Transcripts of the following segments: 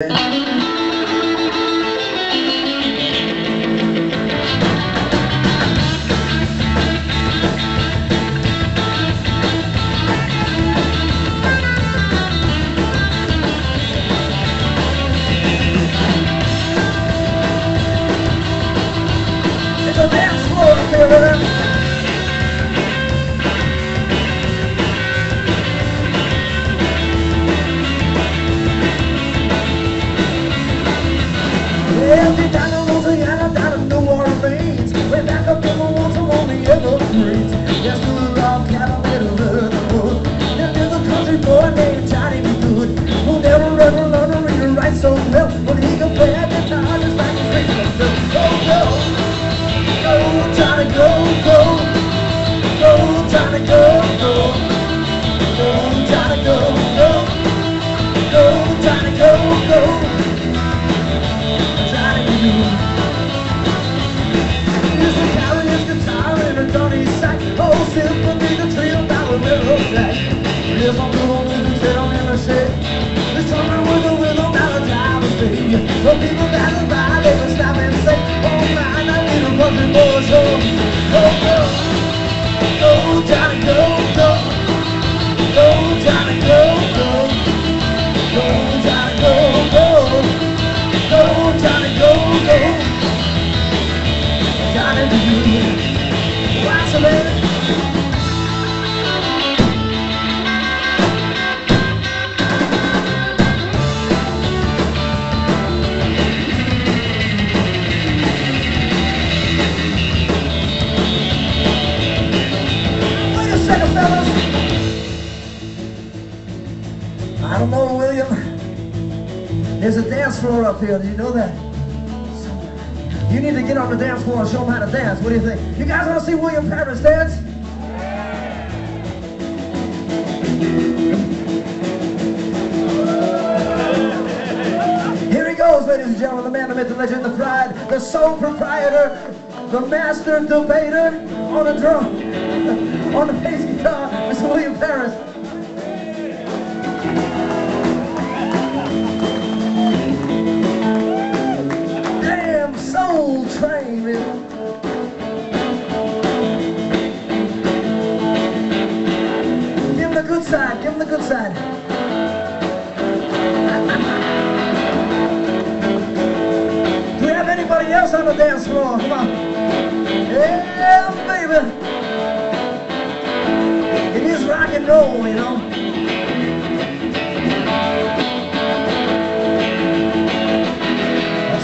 Thank you. America. dance floor up here. Do you know that? You need to get on the dance floor and show them how to dance. What do you think? You guys want to see William Paris dance? Here he goes, ladies and gentlemen, the man, the myth, the legend, the pride, the sole proprietor, the master debater on the drum, on the bass guitar, Mr. William Paris. rock and roll, you know.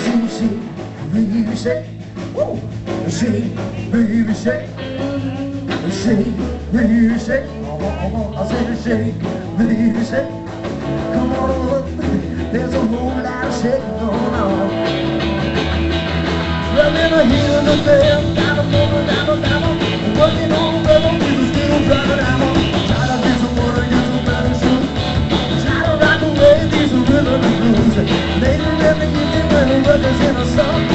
She, she, baby, shake. Woo! She, baby, shake. She, baby, shake. I said, shake, baby, shake. Come on over. There's a whole lot of shaking going on. Well, in the heat of the fair, down the down the working on the rhythm, we was still running out. Turning brothers in a soft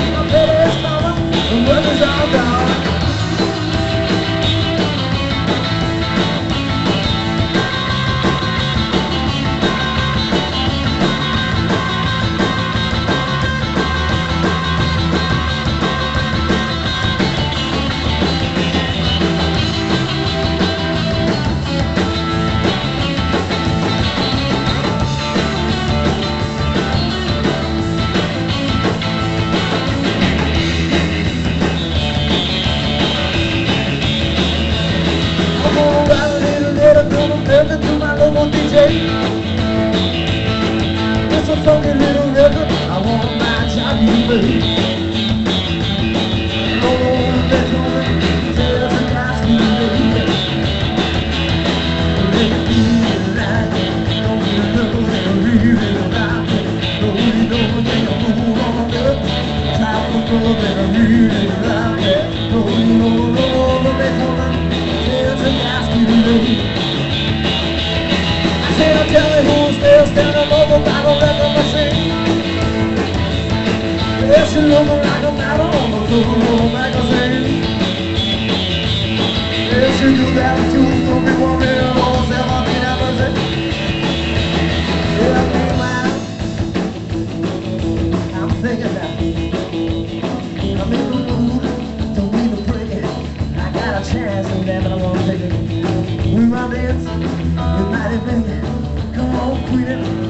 Come on, queen it,